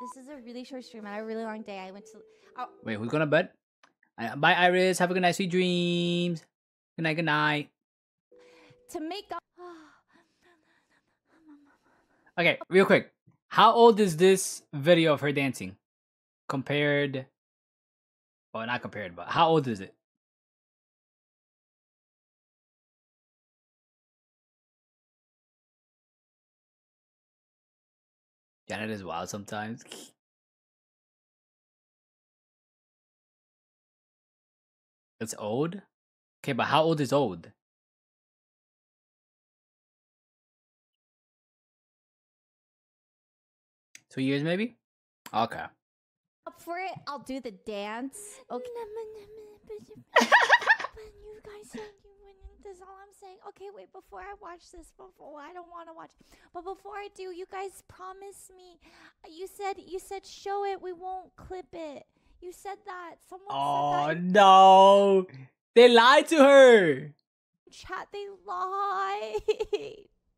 This is a really short stream. I had a really long day. I went to. Oh, Wait, who's going to bed? Bye, Iris. Have a good night. Sweet dreams. Good night. Good night. to make up. Okay, real quick. How old is this video of her dancing? Compared. Well, not compared, but how old is it? Janet is wild sometimes. It's old? Okay, but how old is old? Two years maybe? Okay. up for it, I'll do the dance. Okay. but you guys said you wouldn't. That's all I'm saying. Okay, wait. Before I watch this, before I don't want to watch, but before I do, you guys promise me. uh, You said you said show it. We won't clip it. You said that. Someone Oh said that in no! They lied to her. chat. They lied.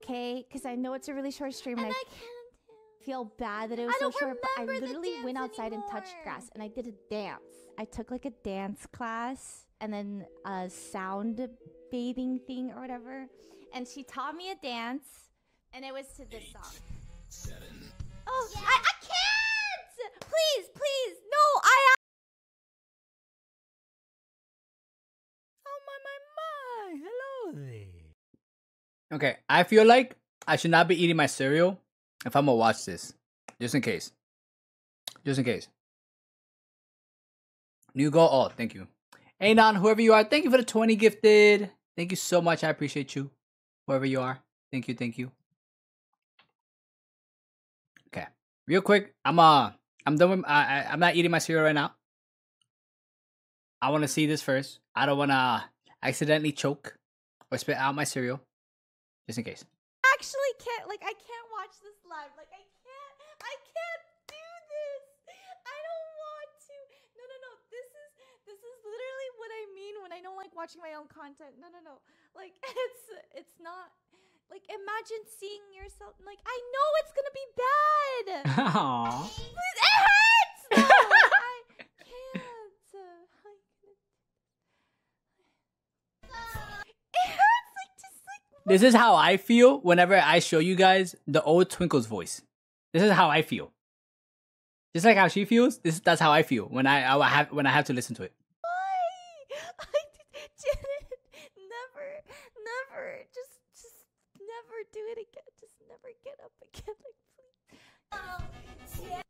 okay, because I know it's a really short stream, and, And I I can't. feel bad that it was I so short, but I literally went dance outside and touched grass and I did a dance. I took like a dance class and then a sound bathing thing or whatever. And she taught me a dance and it was to this song. Oh, I, I can't! Please, please, no, I. Oh my my my! Hello there. Okay, I feel like I should not be eating my cereal if I'm gonna watch this. Just in case. Just in case. New goal. Oh, thank you. Anon, whoever you are, thank you for the 20 gifted. Thank you so much. I appreciate you. wherever you are. Thank you, thank you. Okay. Real quick, I'm uh I'm done with I, I I'm not eating my cereal right now. I wanna see this first. I don't wanna accidentally choke or spit out my cereal. Just in case. I actually can't like I can't watch this live. Like I can't I can't do this. I don't want to. No no no. This is this is literally what I mean when I don't like watching my own content. No no no. Like it's it's not like imagine seeing yourself like I know it's gonna be bad. Aww. It hurts. I can't. I can't. It hurts like just like This is how I feel whenever I show you guys the old Twinkle's voice. This is how I feel. Just like how she feels, this that's how I feel when I, I have when I have to listen to it. Why? I did, Janet, never, never, just, just never do it again. Just never get up again. Like, please.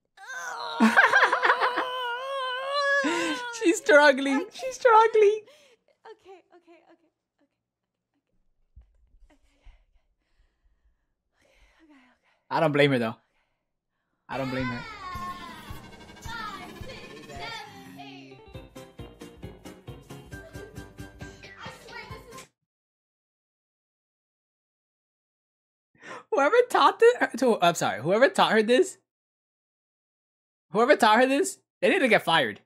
She's struggling. She's struggling. Okay, okay, okay, okay, okay, okay, okay, okay. I don't blame her though. I don't blame her. Whoever taught this, her, to, I'm sorry, whoever taught her this, whoever taught her this, they need to get fired.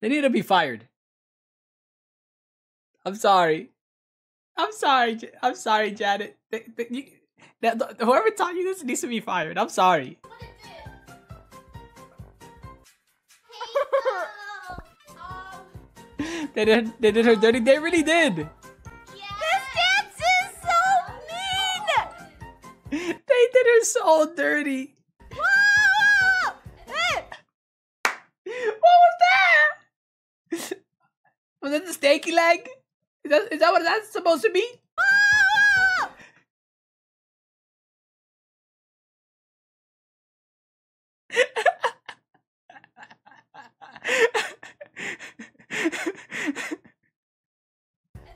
They need to be fired. I'm sorry. I'm sorry. I'm sorry, Janet. You- that- whoever taught you this needs to be fired. I'm sorry. They did. They did her dirty. They really did. So dirty. Whoa! Hey! What was that? Was that the stanky leg? Is that is that what that's supposed to be? Whoa!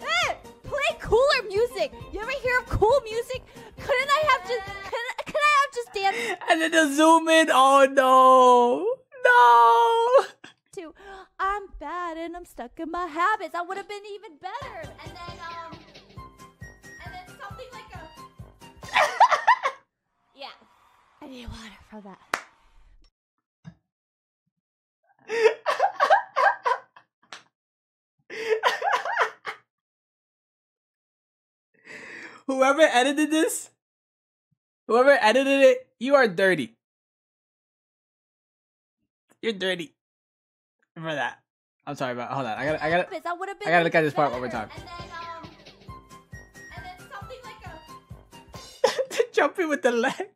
Hey, play cooler music. You ever hear of cool music? And then the zoom in. Oh no, no. to I'm bad and I'm stuck in my habits? I would have been even better. And then um and then something like a Yeah. I need water for that. Whoever edited this, whoever edited it, you are dirty. You're dirty. For that. I'm sorry about. Hold on. I gotta. I gotta. But that would have been. I gotta look at this part one more time. And then um, and then something like a. Jumping with the leg.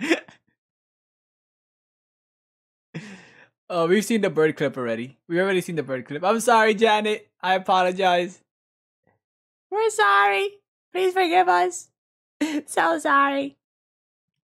oh, we've seen the bird clip already. We've already seen the bird clip. I'm sorry, Janet. I apologize. We're sorry. Please forgive us. So sorry.